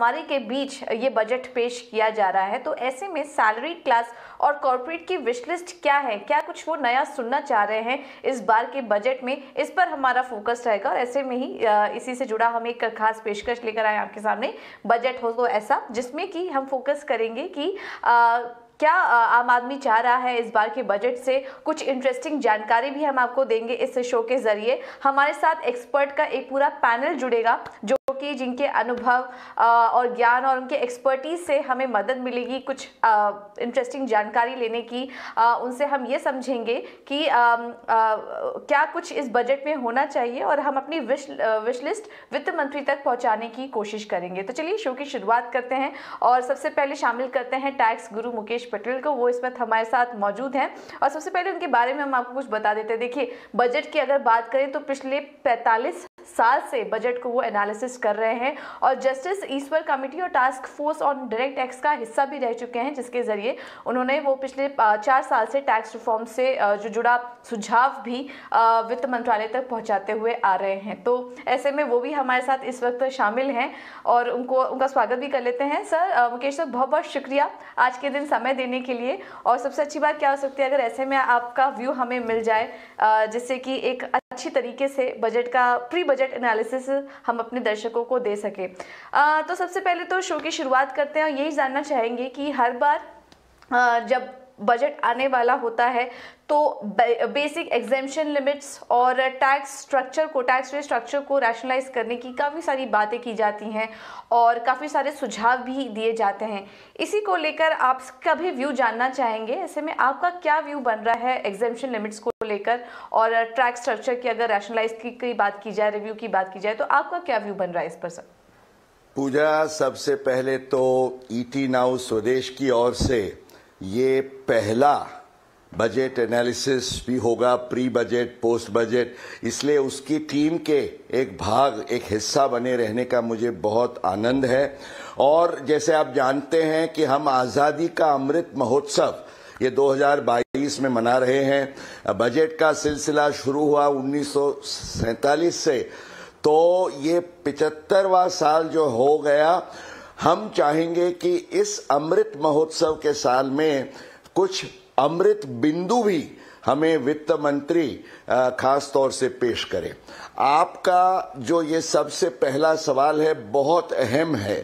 हमारे के बीच ये बजट पेश किया जा रहा है। तो ऐसे में सैलरी क्लास और कॉरपोरेट की विश लिस्ट क्या है? क्या कुछ वो नया सुनना चाह रहे हैं इस बार के बजट में? इस पर हमारा फोकस रहेगा और ऐसे में ही इसी से जुड़ा हम एक खास पेशकश लेकर आए आपके सामने बजट हो तो ऐसा जिसमें कि हम फोकस करेंगे कि आ, क्या आम आदमी चाह रहा है इस बार के बजट से? कुछ इंटरेस्टिंग जानकारी भी हम आपको देंगे इस शो के ज़रिए। हमारे साथ एक्सपर्ट का एक पूरा पैनल जुड़ेगा, जो कि जिनके अनुभव और ज्ञान और उनके एक्सपर्टीज से हमें मदद मिलेगी कुछ इंटरेस्टिंग जानकारी लेने की। उनसे हम ये समझेंगे कि क्या कुछ इस बजट में होना चाहिए और हम अपनी विश विश लिस्ट वित्त मंत्री तक पहुँचाने की कोशिश करेंगे। तो चलिए शो की शुरुआत करते हैं और सबसे पहले शामिल करते हैं टैक्स गुरु मुकेश पटेल को, वो इसमें हमारे साथ मौजूद हैं। और सबसे पहले उनके बारे में हम आपको कुछ बता देते हैं। देखिए, बजट की अगर बात करें तो पिछले 45 साल से बजट को वो एनालिसिस कर रहे हैं और जस्टिस ईश्वर कमेटी और task force on direct tax का हिस्सा भी रह चुके हैं, जिसके ज़रिए उन्होंने वो पिछले चार साल से टैक्स रिफॉर्म से जो जुड़ा सुझाव भी वित्त मंत्रालय तक पहुंचाते हुए आ रहे हैं। तो ऐसे में वो भी हमारे साथ इस वक्त शामिल हैं और उनको, उनका स्वागत भी कर लेते हैं। सर मुकेश सर, बहुत बहुत शुक्रिया आज के दिन समय देने के लिए और सबसे अच्छी बात क्या हो सकती है अगर ऐसे में आपका व्यू हमें मिल जाए जिससे कि एक अच्छी तरीके से बजट का प्री बजट एनालिसिस हम अपने दर्शकों को दे सके। आ, तो सबसे पहले तो शो की शुरुआत करते हैं और यही जानना चाहेंगे कि हर बार आ, जब बजट आने वाला होता है तो बेसिक एग्जेम्पन लिमिट्स और टैक्स स्ट्रक्चर को टैक्स रेट स्ट्रक्चर को रैशनलाइज करने की काफ़ी सारी बातें की जाती हैं और काफ़ी सारे सुझाव भी दिए जाते हैं। इसी को लेकर आपका भी व्यू जानना चाहेंगे? ऐसे में आपका क्या व्यू बन रहा है एग्जेम्पन लिमिट्स को लेकर और ट्रैक स्ट्रक्चर की अगर रैशनलाइज की, की बात की जाए रिव्यू की बात की जाए तो आपका क्या व्यू बन रहा है इस पर सर पूजा सबसे पहले तो ईटी e नाउ स्वदेश की ओर से ये पहला बजट एनालिसिस भी होगा प्री बजट पोस्ट बजट इसलिए उसकी टीम के एक भाग एक हिस्सा बने रहने का मुझे बहुत आनंद है। और जैसे आप जानते हैं कि हम आज़ादी का अमृत महोत्सव ये 2022 में मना रहे हैं। बजट का सिलसिला शुरू हुआ उन्नीस से तो ये पिचहत्तरवा साल जो हो गया, हम चाहेंगे कि इस अमृत महोत्सव के साल में कुछ अमृत बिंदु भी हमें वित्त मंत्री खास तौर से पेश करें। आपका जो ये सबसे पहला सवाल है, बहुत अहम है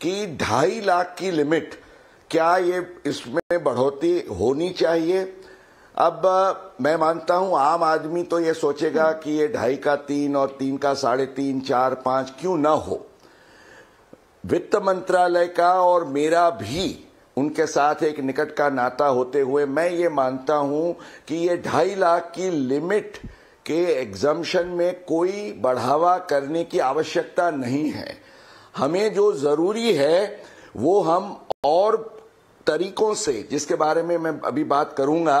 कि ढाई लाख की लिमिट, क्या ये इसमें बढ़ोतरी होनी चाहिए। अब मैं मानता हूँ, आम आदमी तो ये सोचेगा कि ये ढाई का तीन और तीन का साढ़े तीन, चार, पाँच क्यों ना हो। वित्त मंत्रालय का और मेरा भी उनके साथ एक निकट का नाता होते हुए मैं ये मानता हूँ कि ये ढाई लाख की लिमिट के एग्जामेशन में कोई बढ़ावा करने की आवश्यकता नहीं है। हमें जो ज़रूरी है, वो हम और तरीकों से जिसके बारे में मैं अभी बात करूँगा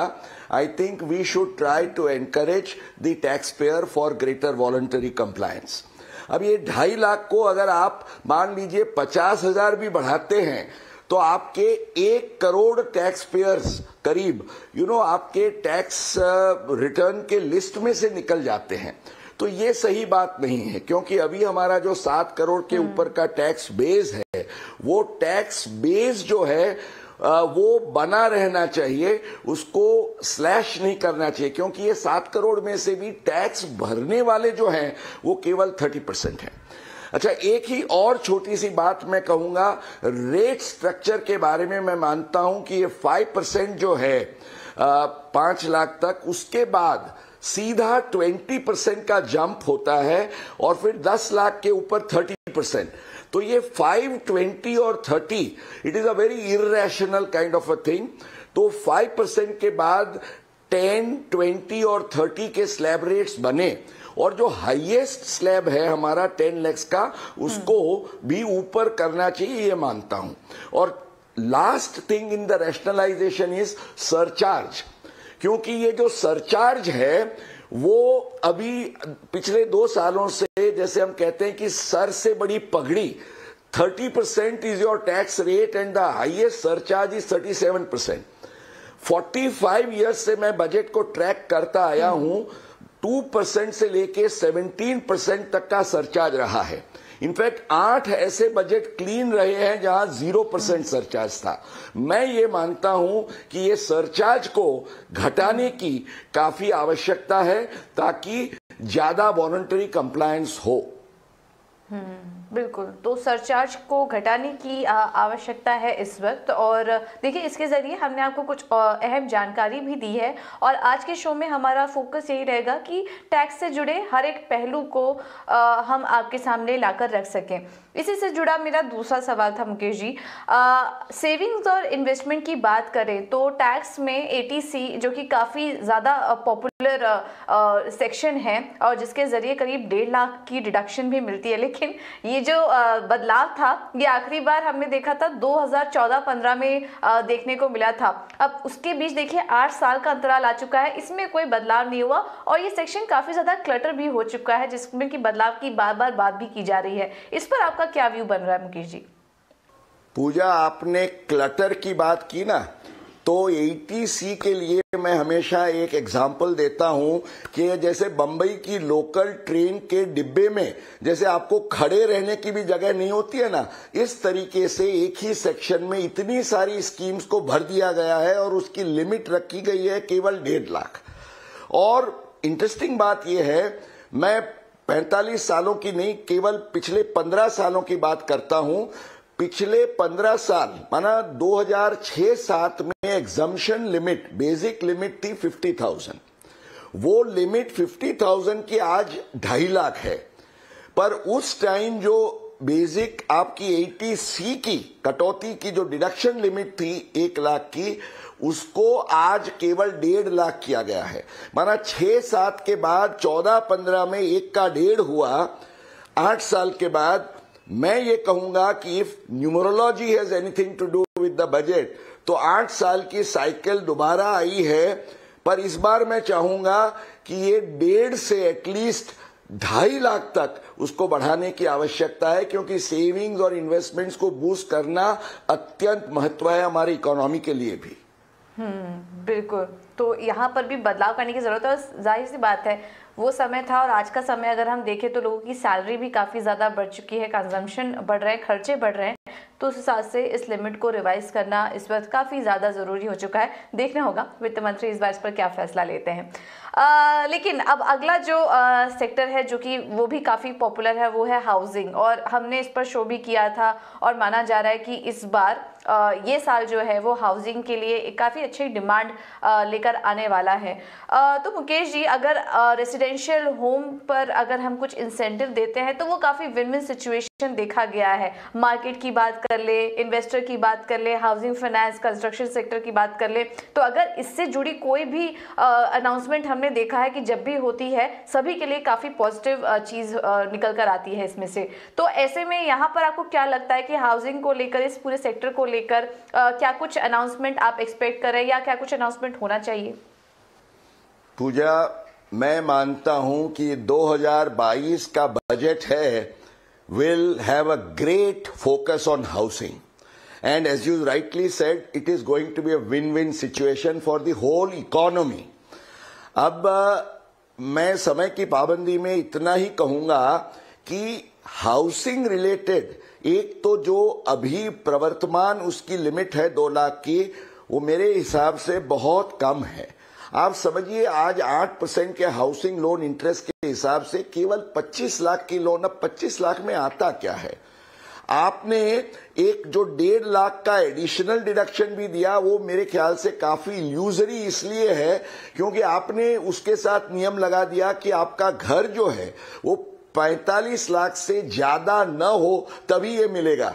I think we should try to encourage the taxpayer for greater voluntary compliance अब ये ढाई लाख को अगर आप मान लीजिए पचास हज़ार भी बढ़ाते हैं तो आपके एक करोड़ टैक्स पेयर्स करीब यू you नो know, आपके टैक्स रिटर्न के लिस्ट में से निकल जाते हैं तो ये सही बात नहीं है क्योंकि अभी हमारा जो सात करोड़ के हम्म। ऊपर का टैक्स बेस है वो टैक्स बेस जो है वो बना रहना चाहिए, उसको स्लैश नहीं करना चाहिए, क्योंकि ये सात करोड़ में से भी टैक्स भरने वाले जो हैं, वो केवल थर्टी परसेंट है। अच्छा एक ही और छोटी सी बात मैं कहूँगा रेट स्ट्रक्चर के बारे में मैं मानता हूँ कि ये फाइव परसेंट जो है पाँच लाख तक, उसके बाद सीधा ट्वेंटी परसेंट का जंप होता है, और फिर दस लाख के ऊपर थर्टी परसेंट तो ये 5, 20 और 30 it is a very irrational kind of a thing तो 5 परसेंट के बाद 10, 20 और 30 के स्लैब रेट्स बने। और जो हाईएस्ट स्लैब है हमारा 10 लैक्स का उसको भी ऊपर करना चाहिए ये मानता हूँ। और last thing in the rationalisation is surcharge क्योंकि ये जो सरचार्ज है वो अभी पिछले दो सालों से, जैसे हम कहते हैं कि सर से बड़ी पगड़ी 30 percent is your tax rate and the highest surcharge is 37 percent forty five years से मैं बजट को ट्रैक करता आया हूँ 2 परसेंट से लेके सेवनटीन परसेंट तक का सरचार्ज रहा है। इनफैक्ट आठ ऐसे बजट क्लीन रहे हैं जहाँ ज़ीरो परसेंट सरचार्ज था। मैं ये मानता हूँ कि ये सरचार्ज को घटाने की काफ़ी आवश्यकता है ताकि ज़्यादा वॉलंटरी कंप्लायंस हो। बिल्कुल। तो सरचार्ज को घटाने की आवश्यकता है इस वक्त और देखिए, इसके ज़रिए हमने आपको कुछ अहम जानकारी भी दी है और आज के शो में हमारा फोकस यही रहेगा कि टैक्स से जुड़े हर एक पहलू को हम आपके सामने लाकर रख सकें। इसी से जुड़ा मेरा दूसरा सवाल था मुकेश जी। सेविंग्स और इन्वेस्टमेंट की बात करें तो टैक्स में एटीसी जो कि काफ़ी ज़्यादा पॉपुलर सेक्शन है और जिसके ज़रिए करीब डेढ़ लाख की डिडक्शन भी मिलती है। लेकिन ये जो आ, बदलाव था ये आखिरी बार हमने देखा था 2014-15 में आ, देखने को मिला था। अब उसके बीच देखिए आठ साल का अंतराल आ चुका है इसमें कोई बदलाव नहीं हुआ और ये सेक्शन काफ़ी ज़्यादा क्लटर भी हो चुका है जिसमें कि बदलाव की बार बार बात भी की जा रही है। इस पर आपका क्या व्यू बन रहा है मुकेश जी? पूजा, आपने क्लटर की बात की ना तो सी के लिए मैं हमेशा एक एग्ज़ाम्पल देता हूँ कि जैसे बंबई की लोकल ट्रेन के डिब्बे में, जैसे आपको खड़े रहने की भी जगह नहीं होती है ना, इस तरीके से एक ही सेक्शन में इतनी सारी स्कीम्स को भर दिया गया है और उसकी लिमिट रखी गई है केवल डेढ़ लाख। और इंटरेस्टिंग बात यह है, मैं 45 सालों की नहीं केवल पिछले 15 सालों की बात करता हूँ। पिछले 15 साल माना 2006-7 में एग्जामेशन लिमिट बेसिक लिमिट थी 50,000 वो लिमिट 50,000 की आज ढाई लाख है। पर उस टाइम जो बेसिक आपकी 80 सी की कटौती की जो डिडक्शन लिमिट थी एक लाख की उसको आज केवल डेढ़ लाख किया गया है। माना छह सात के बाद, चौदह पंद्रह में एक का डेढ़ हुआ, आठ साल के बाद मैं ये कहूँगा कि if numerology has anything to do with the budget तो आठ साल की साइकिल दोबारा आई है। पर इस बार मैं चाहूँगा कि ये डेढ़ से एटलीस्ट ढाई लाख तक उसको बढ़ाने की आवश्यकता है, क्योंकि सेविंग्स और इन्वेस्टमेंट्स को बूस्ट करना अत्यंत महत्व है हमारी इकोनॉमी के लिए भी। बिल्कुल। तो यहाँ पर भी बदलाव करने की ज़रूरत है और ज़ाहिर सी बात है वो समय था और आज का समय अगर हम देखें तो लोगों की सैलरी भी काफ़ी ज़्यादा बढ़ चुकी है कंजम्पशन बढ़ रहे हैं खर्चे बढ़ रहे हैं। तो उस हिसाब से इस लिमिट को रिवाइज करना इस वक्त काफ़ी ज़्यादा ज़रूरी हो चुका है। देखना होगा वित्त मंत्री इस बार इस पर क्या फैसला लेते हैं। आ, लेकिन अब अगला जो आ, सेक्टर है जो कि वो भी काफ़ी पॉपुलर है वो है हाउसिंग और हमने इस पर शो भी किया था और माना जा रहा है कि इस बार ये साल जो है वो हाउसिंग के लिए काफ़ी अच्छी डिमांड लेकर आने वाला है। तो मुकेश जी, अगर रेसिडेंशियल होम पर अगर हम कुछ इंसेंटिव देते हैं तो वो काफ़ी विन विन सिचुएशन देखा गया है। मार्केट की बात कर ले इन्वेस्टर की बात कर ले हाउसिंग फाइनेंस कंस्ट्रक्शन सेक्टर की बात कर ले तो अगर इससे जुड़ी कोई भी अनाउंसमेंट हमने देखा है कि जब भी होती है, सभी के लिए काफ़ी पॉजिटिव चीज़ निकल कर आती है इसमें से। तो ऐसे में यहाँ पर आपको क्या लगता है कि हाउसिंग को लेकर, इस पूरे सेक्टर को लेकर लेकर क्या कुछ अनाउंसमेंट आप एक्सपेक्ट कर रहे हैं या क्या कुछ अनाउंसमेंट होना चाहिए? पूजा, मैं मानता हूँ कि 2022 का बजट है will have a great focus on housing and as you rightly said it is going to be a win win situation for the whole economy अब मैं समय की पाबंदी में इतना ही कहूँगा कि हाउसिंग रिलेटेड, एक तो जो अभी प्रवर्तमान उसकी लिमिट है दो लाख की, वो मेरे हिसाब से बहुत कम है। आप समझिए, आज आठ परसेंट के हाउसिंग लोन इंटरेस्ट के हिसाब से केवल 25 लाख की लोन, अब 25 लाख में आता क्या है? आपने एक जो डेढ़ लाख का एडिशनल डिडक्शन भी दिया, वो मेरे ख्याल से काफ़ी ल्यूजरी इसलिए है, क्योंकि आपने उसके साथ नियम लगा दिया कि आपका घर जो है, वो 45 लाख से ज़्यादा न हो तभी ये मिलेगा।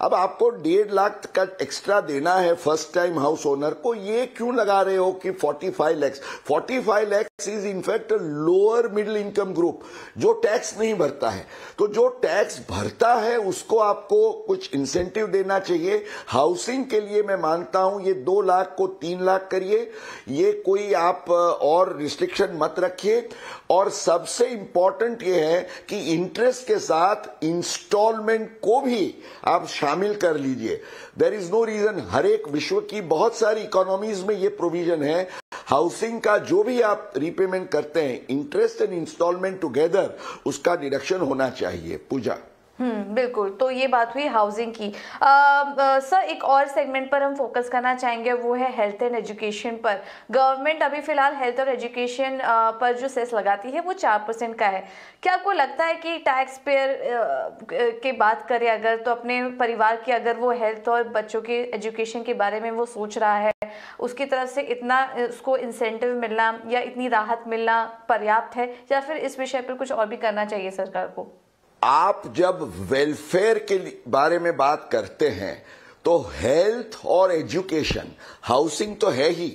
अब आपको डेढ़ लाख का एक्स्ट्रा देना है फ़र्स्ट टाइम हाउस ओनर को, ये क्यों लगा रहे हो कि 45 lakhs 45 lakhs is in fact lower middle income group जो टैक्स नहीं भरता है तो जो टैक्स भरता है, उसको आपको कुछ इंसेंटिव देना चाहिए। हाउसिंग के लिए मैं मानता हूँ, ये दो लाख को तीन लाख करिए। ये कोई आप और रिस्ट्रिक्शन मत रखिए। और सबसे इंपॉर्टेंट ये है कि इंटरेस्ट के साथ इंस्टॉलमेंट को भी आप शामिल कर लीजिए। देर इज़ नो रीजन हर एक विश्व की बहुत सारी इकोनॉमीज में ये प्रोविज़न है। हाउसिंग का जो भी आप रीपेमेंट करते हैं इंटरेस्ट एंड इंस्टॉलमेंट टुगेदर उसका डिडक्शन होना चाहिए। पूजा। बिल्कुल। तो ये बात हुई हाउसिंग की। सर एक और सेगमेंट पर हम फोकस करना चाहेंगे, वो है हेल्थ एंड एजुकेशन पर। गवर्नमेंट अभी फ़िलहाल हेल्थ और एजुकेशन पर जो सेस लगाती है, वो चार परसेंट का है। क्या आपको लगता है कि टैक्स पेयर के बात करें अगर तो अपने परिवार की अगर वो हेल्थ और बच्चों के एजुकेशन के बारे में वो सोच रहा है, उसकी तरफ़ से इतना उसको इंसेंटिव मिलना या इतनी राहत मिलना पर्याप्त है? या फिर इस विषय पर कुछ और भी करना चाहिए सरकार को? आप जब वेलफेयर के बारे में बात करते हैं तो हेल्थ और एजुकेशन हाउसिंग तो है ही,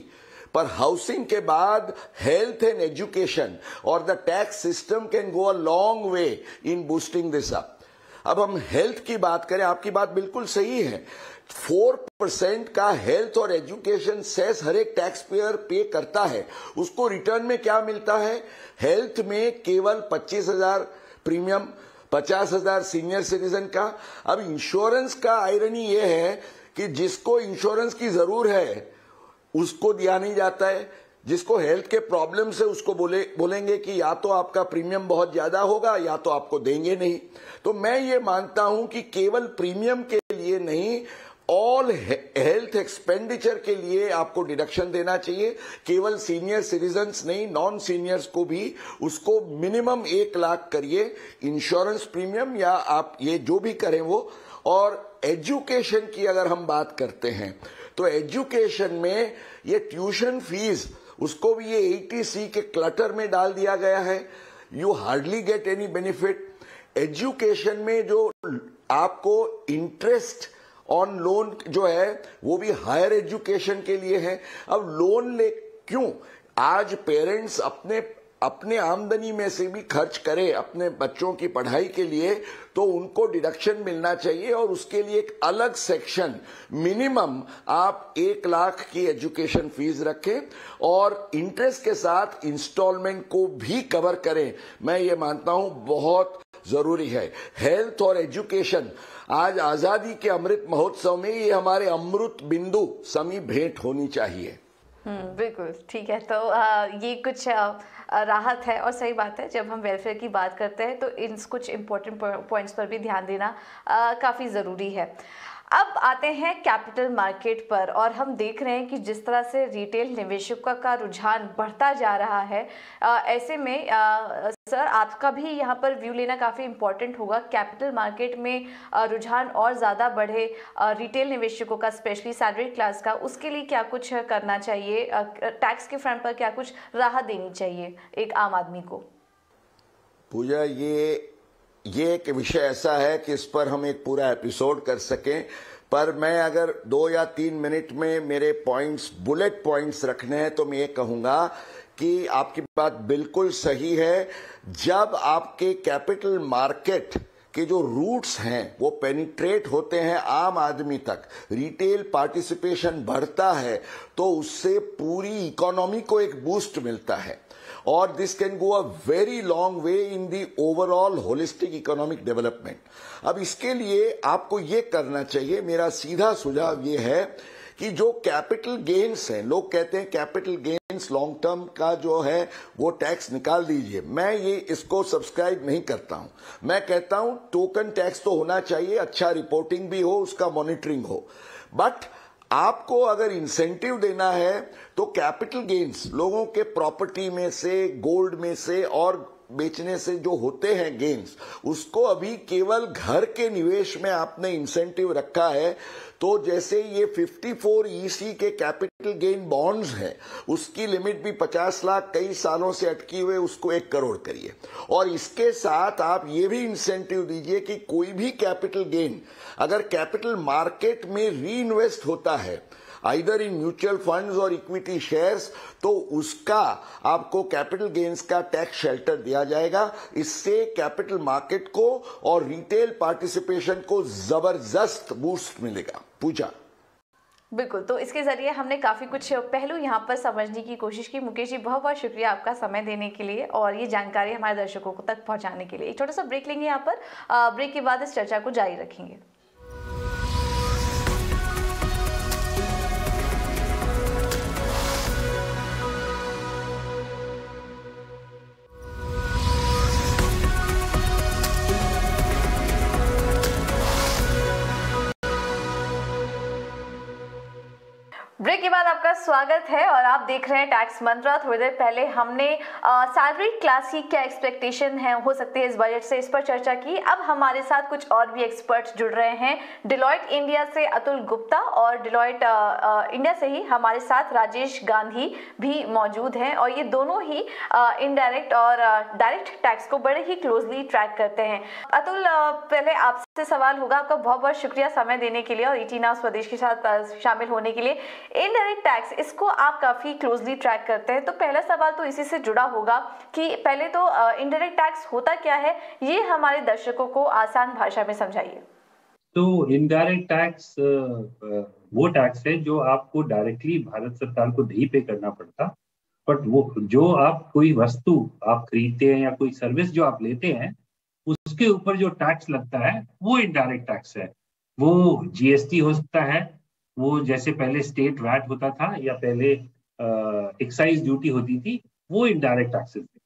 पर हाउसिंग के बाद हेल्थ एंड एजुकेशन और the tax system can go a long way in boosting this up अब हम हेल्थ की बात करें, आपकी बात बिल्कुल सही है। फोर परसेंट का हेल्थ और एजुकेशन सेस हर एक टैक्स पेयर पे करता है। उसको रिटर्न में क्या मिलता है? हेल्थ में केवल पच्चीस हज़ार प्रीमियम पचास हज़ार सीनियर सिटीजन का। अब इंश्योरेंस का आयरनी ये है कि जिसको इंश्योरेंस की ज़रूर है, उसको दिया नहीं जाता है। जिसको हेल्थ के प्रॉब्लम से उसको बोले, बोलेंगे कि या तो आपका प्रीमियम बहुत ज़्यादा होगा, या तो आपको देंगे नहीं। तो मैं ये मानता हूँ कि केवल प्रीमियम के ऑल हेल्थ एक्सपेंडिचर के लिए आपको डिडक्शन देना चाहिए। केवल सीनियर सिटीजन नहीं नॉन सीनियर्स को भी उसको मिनिमम एक लाख करिए। इंश्योरेंस प्रीमियम या आप ये जो भी करें वो। और एजुकेशन की अगर हम बात करते हैं तो एजुकेशन में ये ट्यूशन फ़ीस उसको भी ये एटीसी के क्लटर में डाल दिया गया है। You hardly get any benefit education में जो आपको इंटरेस्ट ऑन लोन जो है, वो भी हायर एजुकेशन के लिए है। अब लोन ले क्यों? आज पेरेंट्स अपने अपने आमदनी में से भी खर्च करें अपने बच्चों की पढ़ाई के लिए तो उनको डिडक्शन मिलना चाहिए और उसके लिए एक अलग सेक्शन मिनिमम आप एक लाख की एजुकेशन फ़ीस रखें और इंटरेस्ट के साथ इंस्टॉलमेंट को भी कवर करें। मैं ये मानता हूँ, बहुत ज़रूरी है। हेल्थ और एजुकेशन आज आज़ादी के अमृत महोत्सव में ये हमारे अमृत बिंदु समी भेंट होनी चाहिए। हम्म बिल्कुल ठीक है तो आ, ये कुछ आ, राहत है और सही बात है जब हम वेलफेयर की बात करते हैं तो इन कुछ इम्पोर्टेंट पॉइंट्स पर भी ध्यान देना काफ़ी ज़रूरी है। अब आते हैं कैपिटल मार्केट पर और हम देख रहे हैं कि जिस तरह से रिटेल निवेशकों का रुझान बढ़ता जा रहा है आ, ऐसे में आ, सर आपका भी यहाँ पर व्यू लेना काफ़ी इम्पोर्टेंट होगा। कैपिटल मार्केट में रुझान और ज़्यादा बढ़े रिटेल निवेशकों का स्पेशली सैलरी क्लास का उसके लिए क्या कुछ करना चाहिए? टैक्स के फ्रंट पर क्या कुछ राहत देनी चाहिए एक आम आदमी को? पूजा ये ये एक विषय ऐसा है कि इस पर हम एक पूरा एपिसोड कर सकें, पर मैं अगर दो या तीन मिनट में मेरे पॉइंट्स, बुलेट पॉइंट्स रखने हैं तो मैं ये कहूँगा कि आपकी बात बिल्कुल सही है। जब आपके कैपिटल मार्केट के जो रूट्स हैं, वो पेनिट्रेट होते हैं आम आदमी तक, रिटेल पार्टिसिपेशन बढ़ता है तो उससे पूरी इकोनॉमी को एक बूस्ट मिलता है। और this can go a very long way in the overall holistic economic development अब इसके लिए आपको ये करना चाहिए, मेरा सीधा सुझाव ये है कि जो कैपिटल गेन्स हैं, लोग कहते हैं कैपिटल गेन्स लॉन्ग टर्म का जो है, वो टैक्स निकाल दीजिए। मैं ये इसको सब्सक्राइब नहीं करता हूँ। मैं कहता हूँ टोकन टैक्स तो होना चाहिए अच्छा रिपोर्टिंग भी हो, उसका मॉनिटरिंग हो। बट आपको अगर इंसेंटिव देना है तो कैपिटल गेन्स लोगों के प्रॉपर्टी में से गोल्ड में से और बेचने से जो होते हैं गेन्स उसको अभी केवल घर के निवेश में आपने इंसेंटिव रखा है। तो जैसे ये 54 ईसी e के कैपिटल गेन बॉन्ड्स हैं, उसकी लिमिट भी 50 लाख कई सालों से अटकी हुए उसको एक करोड़ करिए। और इसके साथ आप ये भी इंसेंटिव दीजिए कि कोई भी कैपिटल गेन अगर कैपिटल मार्केट में री होता है आइदर इन म्यूचुअल फंड्स और इक्विटी शेयर्स तो उसका आपको कैपिटल गेन्स का टैक्स शेल्टर दिया जाएगा। इससे कैपिटल मार्केट को और रिटेल पार्टिसिपेशन को ज़बरदस्त बूस्ट मिलेगा। पूजा। बिल्कुल तो इसके ज़रिए हमने काफ़ी कुछ पहलू यहाँ पर समझने की कोशिश की। मुकेश जी, बहुत बहुत शुक्रिया आपका समय देने के लिए और ये जानकारी हमारे दर्शकों को तक पहुँचाने के लिए। एक छोटा सा ब्रेक लेंगे यहाँ पर। ब्रेक के बाद इस चर्चा को जारी रखेंगे। ब्रेक के बाद आपका स्वागत है और आप देख रहे हैं टैक्स मंत्रा थोड़ी देर पहले हमने सैलरी क्लास की क्या एक्सपेक्टेशन है, हो सकती है इस बजट से इस पर चर्चा की। अब हमारे साथ कुछ और भी एक्सपर्ट्स जुड़ रहे हैं। डिलॉयट इंडिया से अतुल गुप्ता और डिलॉयट इंडिया से ही हमारे साथ राजेश गांधी भी मौजूद हैं और ये दोनों ही इनडायरेक्ट और डायरेक्ट टैक्स को बड़े ही क्लोजली ट्रैक करते हैं। अतुल पहले आपसे सवाल होगा, आपका बहुत बहुत शुक्रिया समय देने के लिए और ईटी नाव स्वदेश के साथ शामिल होने के लिए। इनडायरेक्ट टैक्स इसको आप काफ़ी क्लोजली ट्रैक करते हैं। तो पहला सवाल तो इसी से जुड़ा होगा कि पहले तो इनडायरेक्ट टैक्स होता क्या है? ये हमारे दर्शकों को आसान भाषा में समझाइए। तो इनडायरेक्ट टैक्स वो टैक्स है जो आपको डायरेक्टली भारत सरकार को नहीं पे करना पड़ता। बट वो, जो आप कोई वस्तु आप खरीदते हैं या कोई सर्विस जो आप लेते हैं, उसके ऊपर जो टैक्स लगता है, वो इनडायरेक्ट टैक्स है। वो जीएसटी हो सकता है वो जैसे पहले स्टेट वैट होता था या पहले एक्साइज ड्यूटी होती थी, वो इनडायरेक्ट टैक्सेस थे।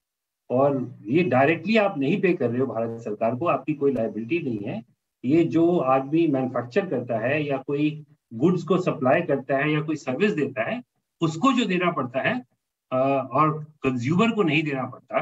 और ये डायरेक्टली आप नहीं पे कर रहे हो भारत सरकार को, आपकी कोई लाइबिलिटी नहीं है। ये जो आदमी मैन्युफैक्चर करता है या कोई गुड्स को सप्लाई करता है या कोई सर्विस देता है, उसको जो देना पड़ता है और कंज्यूमर को नहीं देना पड़ता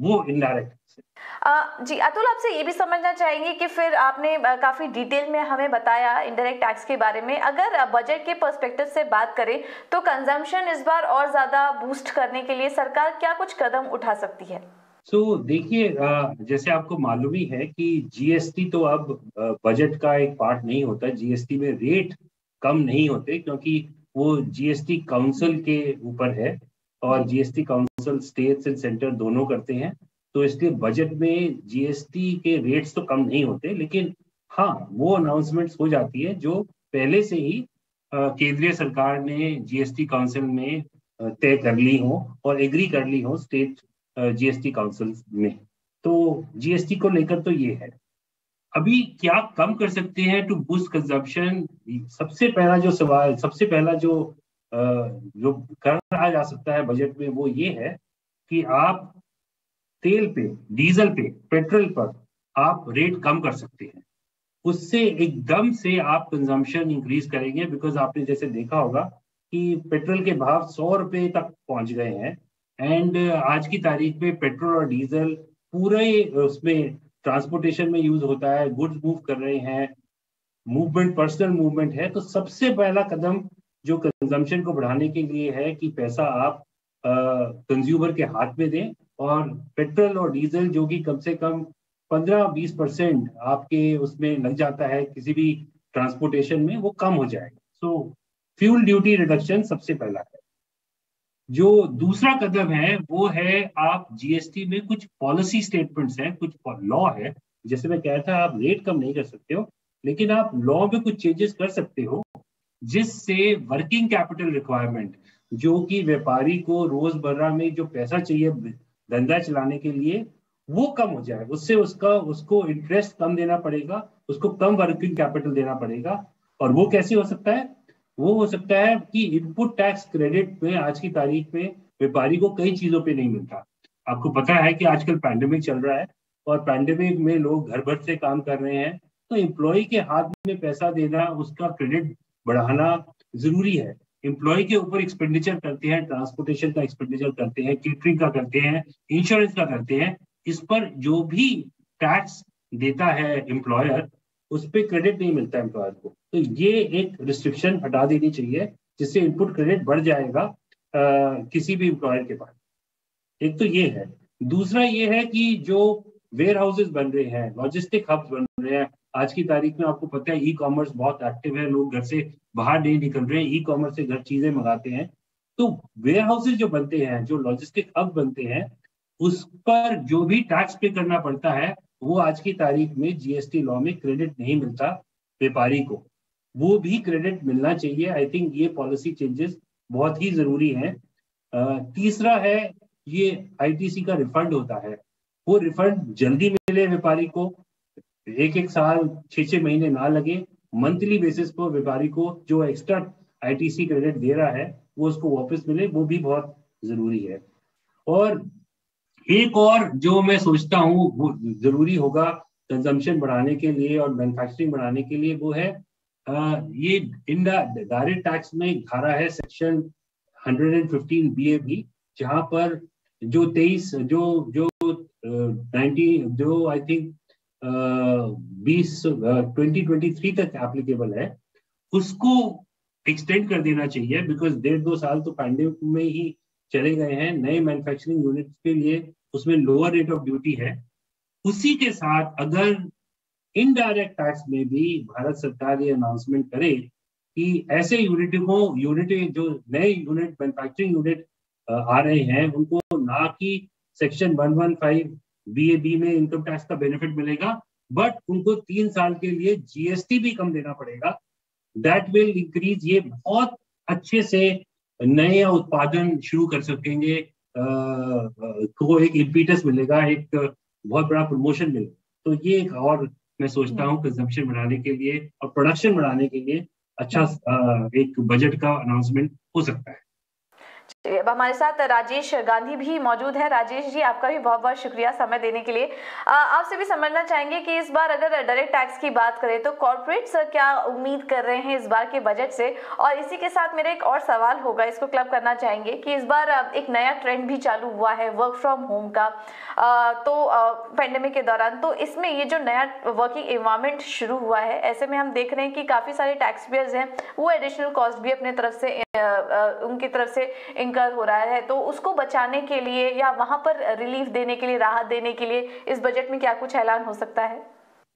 वो इनडायरेक्ट जी अतुल आपसे ये भी समझना चाहेंगे कि फिर आपने काफ़ी डिटेल में हमें बताया इनडायरेक्ट टैक्स के बारे में। अगर बजट के पर्सपेक्टिव से बात करें तो कंजम्पशन इस बार और ज़्यादा बूस्ट करने के लिए सरकार क्या कुछ कदम उठा सकती है? सो so, देखिए जैसे आपको मालूम ही है कि जीएसटी तो अब बजट का एक पार्ट नहीं होता। जीएसटी में रेट कम नहीं होते क्योंकि वो जीएसटी काउंसिल के ऊपर है और GST council states and centre दोनों करते हैं। तो इसलिए बजट में जीएसटी के रेट्स तो कम नहीं होते, लेकिन हाँ वो अनाउंसमेंट्स हो जाती है जो पहले से ही केंद्रीय सरकार ने जीएसटी काउंसिल में तय कर ली हो और एग्री कर ली हो स्टेट जीएसटी काउंसिल में। तो जीएसटी को लेकर तो ये है। अभी क्या कम कर सकते हैं टू बूस्ट कंजप्शन सबसे पहला जो सवाल, सबसे पहला जो जो करा जा सकता है बजट में वो ये है कि आप तेल पे, डीजल पे, पेट्रोल पर आप रेट कम कर सकते हैं। उससे एकदम से आप कंजम्पशन इंक्रीज करेंगे बिकॉज़ आपने जैसे देखा होगा कि पेट्रोल के भाव सौ रुपए तक पहुँच गए हैं। एंड आज की तारीख में पेट्रोल और डीजल पूरे उसमें ट्रांसपोर्टेशन में यूज़ होता है। गुड्स मूव कर रहे हैं। मूवमेंट पर्सनल मूवमेंट है। तो सबसे पहला कदम जो कंजम्पशन को बढ़ाने के लिए है कि पैसा आप कंज्यूमर के हाथ में दें। और पेट्रोल और डीजल जो कि कम से कम 15-20 परसेंट आपके उसमें लग जाता है किसी भी ट्रांसपोर्टेशन में, वो कम हो जाएगा। सो फ्यूल ड्यूटी रिडक्शन सबसे पहला है। जो दूसरा कदम है, वो है आप जीएसटी में कुछ पॉलिसी स्टेटमेंट्स हैं, कुछ लॉ है। जैसे मैं कह रहा था, आप रेट कम नहीं कर सकते हो, लेकिन आप लॉ में कुछ चेंजेस कर सकते हो, जिससे वर्किंग कैपिटल रिक्वायरमेंट जो कि व्यापारी को रोज़मर्रा में जो पैसा चाहिए धंधा चलाने के लिए वो कम हो जाए। उससे उसका, उसको इंटरेस्ट कम देना पड़ेगा, उसको कम वर्किंग कैपिटल देना पड़ेगा। और वो कैसे हो सकता है? वो हो सकता है कि इनपुट टैक्स क्रेडिट में आज की तारीख में व्यापारी को कई चीज़ों पे नहीं मिलता। आपको पता है कि आजकल पैंडेमिक चल रहा है और पैंडेमिक में लोग घर भर से काम कर रहे हैं। तो एम्प्लॉय के हाथ में पैसा देना, उसका क्रेडिट बढ़ाना ज़रूरी है। एम्प्लॉय के ऊपर एक्सपेंडिचर करते हैं ट्रांसपोर्टेशन का एक्सपेंडिचर करते हैं केटरिंग का करते हैं इंश्योरेंस का करते हैं इस पर जो भी टैक्स देता है एम्प्लॉयर उस पर क्रेडिट नहीं मिलता एम्प्लॉयर को। तो ये एक रिस्ट्रिक्शन हटा देनी चाहिए जिससे इनपुट क्रेडिट बढ़ जाएगा आ, किसी भी एम्प्लॉयर के पास। एक तो ये है। दूसरा ये है कि जो वेयर हाउसेज बन रहे हैं लॉजिस्टिक हब्स बन रहे हैं आज की तारीख में आपको पता है ई कॉमर्स बहुत एक्टिव है, लोग घर से बाहर नहीं निकल रहे हैं ई कॉमर्स से घर चीज़ें मंगाते हैं। तो वेयर हाउसेज जो बनते हैं, जो लॉजिस्टिक हब बनते हैं, उस पर जो भी टैक्स पे करना पड़ता है, वो आज की तारीख में जीएसटी लॉ में क्रेडिट नहीं मिलता व्यापारी को। वो भी क्रेडिट मिलना चाहिए। आई थिंक ये पॉलिसी चेंजेस बहुत ही ज़रूरी है। तीसरा है, ये आईटीसी का रिफंड होता है। वो रिफंड जल्दी मिले व्यापारी को एक एक साल छह छह महीने ना लगे, मंथली बेसिस पर व्यापारी को जो एक्स्ट्रा आईटीसी क्रेडिट दे रहा है, वो उसको वापस मिले, वो भी बहुत ज़रूरी है। और एक और जो मैं सोचता हूँ ज़रूरी होगा कंजम्पशन बढ़ाने के लिए और मैन्युफैक्चरिंग बढ़ाने के लिए, वो है ये इंडा डायरेक्ट टैक्स में धारा है सेक्शन 115 बी ए बी जहाँ पर जो तेईस, जो जो नाइनटी जो आई थिंक बीस ट्वेंटी ट्वेंटी थ्री तक एप्लीकेबल है। उसको एक्सटेंड कर देना चाहिए बिकॉज़ डेढ़ दो साल तो पैंडेमिक में ही चले गए हैं। नए मैन्युफैक्चरिंग यूनिट के लिए उसमें लोअर रेट ऑफ़ ड्यूटी है। उसी के साथ अगर इनडायरेक्ट टैक्स में भी भारत सरकार ये अनाउंसमेंट करे कि ऐसे यूनिट को यूनिट जो नए यूनिट मैन्युफैक्चरिंग यूनिट आ रहे हैं, उनको ना कि सेक्शन 115 बीएबी में इनकम टैक्स का बेनिफिट मिलेगा बट उनको तीन साल के लिए जीएसटी भी कम देना पड़ेगा। दैट विल इंक्रीज ये बहुत अच्छे से नए उत्पादन शुरू कर सकेंगे। को एक इम्पीटस मिलेगा, एक बहुत बड़ा प्रमोशन मिलेगा। तो ये एक और मैं सोचता हूँ कंजम्पशन बढ़ाने के लिए और प्रोडक्शन बढ़ाने के लिए अच्छा एक बजट का अनाउंसमेंट हो सकता है। अब हमारे साथ राजेश गांधी भी मौजूद है। राजेश जी, आपका भी बहुत बहुत शुक्रिया समय देने के लिए। आपसे भी समझना चाहेंगे कि इस बार अगर डायरेक्ट टैक्स की बात करें तो कॉर्पोरेट्स क्या उम्मीद कर रहे हैं इस बार के बजट से? और इसी के साथ मेरा एक और सवाल होगा, इसको क्लब करना चाहेंगे कि इस बार एक नया ट्रेंड भी चालू हुआ है वर्क फ्रॉम होम का। तो पेंडेमिक के दौरान तो इसमें ये जो नया वर्किंग इन्वायरमेंट शुरू हुआ है, ऐसे में हम देख रहे हैं कि काफ़ी सारे टैक्स पेयर्स हैं, वो एडिशनल कॉस्ट भी अपने तरफ़ से उनकी तरफ़ से इनकर हो रहा है। तो उसको बचाने के लिए या वहाँ पर रिलीफ देने के लिए राहत देने के लिए इस बजट में क्या कुछ ऐलान हो सकता है?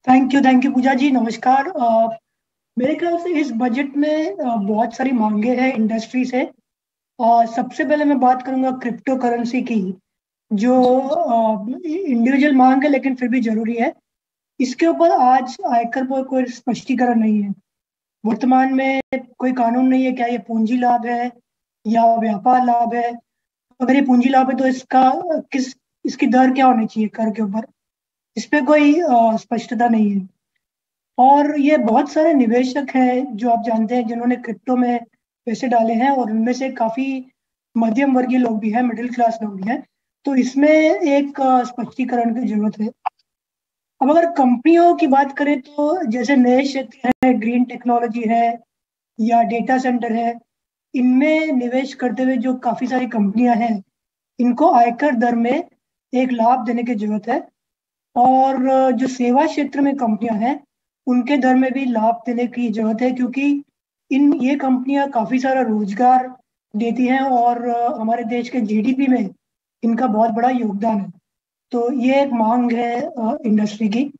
Thank you thank you Pooja ji नमस्कार। uh, मेरे ख्याल से इस बजट में बहुत सारी मांगे हैं इंडस्ट्री से। और सबसे पहले मैं बात करूँगा क्रिप्टो करेंसी की जो इंडिविजुअल मांग है लेकिन फिर भी ज़रूरी है। इसके ऊपर आज आयकर पर कोई स्पष्टीकरण नहीं है। वर्तमान में कोई कानून नहीं है, क्या ये पूंजी लाभ है या व्यापार लाभ है? अगर ये पूंजी लाभ है तो इसका, किस, इसकी दर क्या होनी चाहिए कर के ऊपर? इस पर कोई स्पष्टता नहीं है। और ये बहुत सारे निवेशक हैं जो आप जानते हैं, जिन्होंने क्रिप्टो में पैसे डाले हैं और उनमें से काफ़ी मध्यम वर्गीय लोग भी हैं, मिडिल क्लास लोग भी हैं। तो इसमें एक स्पष्टीकरण की ज़रूरत है। अब अगर कंपनियों की बात करें तो जैसे नए क्षेत्र है ग्रीन टेक्नोलॉजी है, या डेटा सेंटर है, इनमें निवेश करते हुए जो काफ़ी सारी कंपनियाँ हैं, इनको आयकर दर में एक लाभ देने की ज़रूरत है। और जो सेवा क्षेत्र में कंपनियाँ हैं, उनके दर में भी लाभ देने की ज़रूरत है, क्योंकि इन, ये कंपनियाँ काफ़ी सारा रोज़गार देती हैं और हमारे देश के जीडीपी में इनका बहुत बड़ा योगदान है। तो ये एक मांग है इंडस्ट्री की।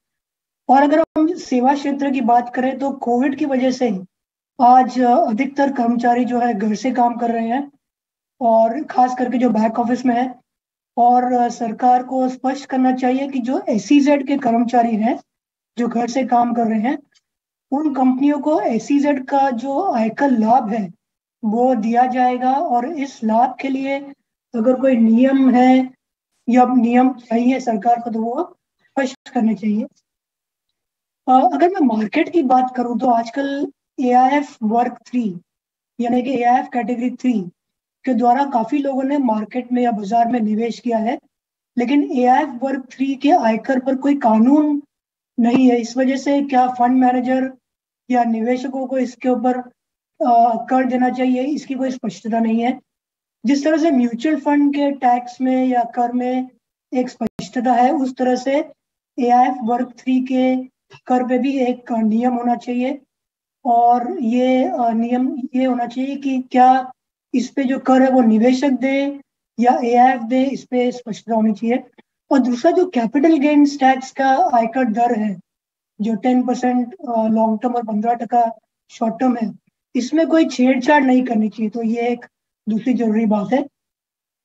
और अगर हम सेवा क्षेत्र की बात करें तो कोविड की वजह से आज अधिकतर कर्मचारी जो है घर से काम कर रहे हैं और खास करके जो बैक ऑफ़िस में है। और सरकार को स्पष्ट करना चाहिए कि जो एस e के कर्मचारी हैं, जो घर से काम कर रहे हैं, उन कंपनियों को एस e का जो आयकर लाभ है, वो दिया जाएगा। और इस लाभ के लिए अगर कोई नियम है या नियम चाहिए सरकार को तो वो स्पष्ट करने चाहिए। अगर मैं मार्केट की बात करूँ तो आजकल A I F work three यानी कि A I F category three के द्वारा काफ़ी लोगों ने मार्केट में या बाज़ार में निवेश किया है, लेकिन A I F work three के आयकर पर कोई कानून नहीं है। इस वजह से क्या फंड मैनेजर या निवेशकों को इसके ऊपर कर देना चाहिए, इसकी कोई स्पष्टता नहीं है। जिस तरह से म्यूचुअल फंड के टैक्स में या कर में एक स्पष्टता है, उस तरह से A I F work three के कर पे भी एक नियम होना चाहिए। और ये नियम ये होना चाहिए कि क्या इस पे जो कर है वो निवेशक दे या ए आई एफ़ दे, इस पे स्पष्टता होनी चाहिए। और दूसरा जो कैपिटल गेन्स टैक्स का आयकर दर है, जो टेन परसेंट लॉन्ग टर्म और पंद्रह टका शॉर्ट टर्म है, इसमें कोई छेड़छाड़ नहीं करनी चाहिए। तो ये एक दूसरी ज़रूरी बात है।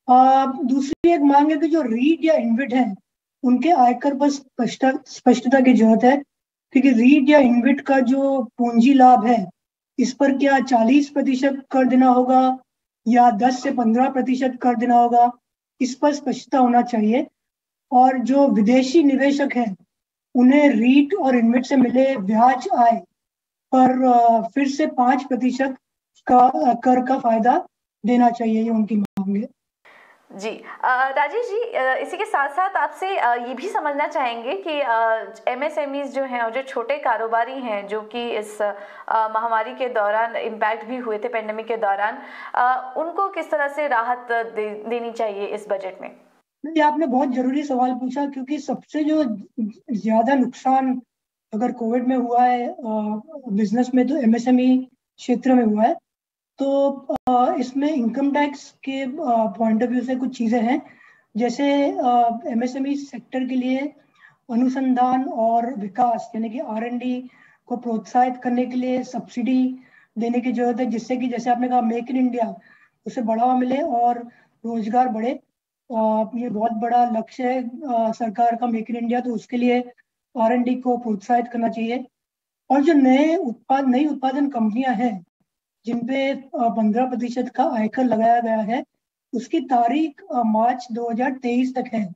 आ, दूसरी एक मांग है कि जो रीड या इन्विट है उनके आयकर पर स्पष्टता की ज़रूरत है क्योंकि रीड या इन्विट का जो पूंजी लाभ है इस पर क्या 40 प्रतिशत कर देना होगा या 10 से 15 प्रतिशत कर देना होगा इस पर स्पष्टता होना चाहिए। और जो विदेशी निवेशक हैं उन्हें रीट और इन्विट से मिले ब्याज आय पर फिर से पाँच प्रतिशत का कर का फ़ायदा देना चाहिए ये उनकी मांग है। जी राजेश जी इसी के साथ साथ आपसे ये भी समझना चाहेंगे कि एमएसएमईज जो हैं और जो छोटे कारोबारी हैं जो कि इस महामारी के दौरान इम्पैक्ट भी हुए थे पेंडेमिक के दौरान उनको किस तरह से राहत दे, देनी चाहिए इस बजट में? ये आपने बहुत ज़रूरी सवाल पूछा क्योंकि सबसे जो ज़्यादा नुकसान अगर कोविड में हुआ है बिज़नेस में तो एमएसएमई क्षेत्र में हुआ है। तो इसमें इनकम टैक्स के पॉइंट ऑफ़ व्यू से कुछ चीज़ें हैं। जैसे एमएसएमई सेक्टर के लिए अनुसंधान और विकास, यानी कि आर एन डी को प्रोत्साहित करने के लिए सब्सिडी देने की ज़रूरत है, जिससे कि जैसे आपने कहा मेक इन इंडिया उसे बढ़ावा मिले और रोज़गार बढ़े। ये बहुत बड़ा लक्ष्य है सरकार का मेक इन इंडिया तो उसके लिए आर एन डी को प्रोत्साहित करना चाहिए। और जो नए उत्पाद नई उत्पादन कंपनियाँ हैं जिनपे पंद्रह प्रतिशत का आयकर लगाया गया है, उसकी तारीख मार्च 2023 तक है।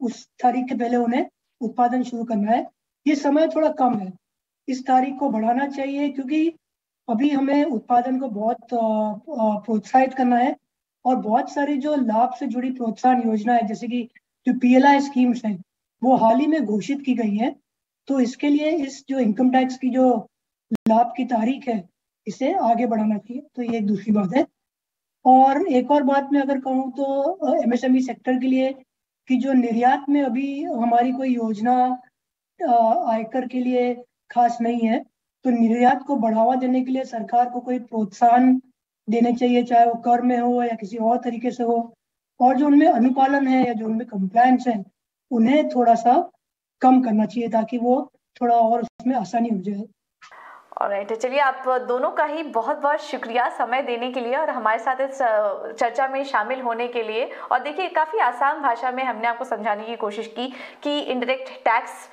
उस तारीख के पहले उन्हें उत्पादन शुरू करना है। ये समय थोड़ा कम है। इस तारीख को बढ़ाना चाहिए क्योंकि अभी हमें उत्पादन को बहुत प्रोत्साहित करना है और बहुत सारी जो लाभ से जुड़ी प्रोत्साहन योजना है, जैसे कि जो पीएलआई स्कीम्स हैं, वो हाल ही में घोषित की गई है। तो इसके लिए इस जो इनकम टैक्स की जो लाभ की तारीख है इसे आगे बढ़ाना चाहिए तो ये एक दूसरी बात है। और एक और बात मैं अगर कहूँ तो एमएसएमई सेक्टर के लिए कि जो निर्यात में अभी हमारी कोई योजना आयकर के लिए खास नहीं है तो निर्यात को बढ़ावा देने के लिए सरकार को कोई प्रोत्साहन देने चाहिए, चाहे वो कर में हो या किसी और तरीके से हो। और जो उनमें अनुपालन है या जो उनमें कंप्लायंस है, उन्हें थोड़ा सा कम करना चाहिए ताकि वो थोड़ा और उसमें आसानी हो जाए। राइट चलिए आप दोनों का ही बहुत बहुत शुक्रिया समय देने के लिए और हमारे साथ इस चर्चा में शामिल होने के लिए। और देखिए, काफ़ी आसान भाषा में हमने आपको समझाने की कोशिश की कि इनडायरेक्ट टैक्स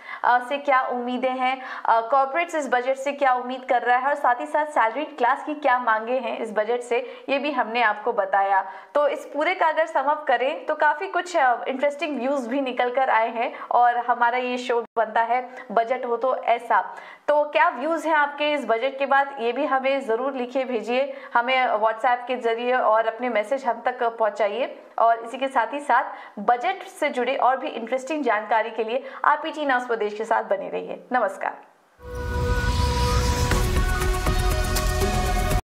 से क्या उम्मीदें हैं कॉर्पोरेट्स इस बजट से क्या उम्मीद कर रहा है और साथ ही साथ सैलरी क्लास की क्या मांगे हैं इस बजट से, ये भी हमने आपको बताया। तो इस पूरे का अगर समअप करें तो काफ़ी कुछ इंटरेस्टिंग व्यूज़ भी निकल कर आए हैं और हमारा ये शो बनता है बजट हो तो ऐसा। तो क्या व्यूज़ हैं आपके इस बजट के बाद ये भी हमें ज़रूर लिखिए भेजिए। हमें व्हाट्सएप के ज़रिए और अपने मैसेज हम तक पहुँचाइए। और इसी के साथ ही साथ बजट से जुड़े और भी इंटरेस्टिंग जानकारी के लिए आप ही टी स्वदेश के साथ बने रहिए। नमस्कार।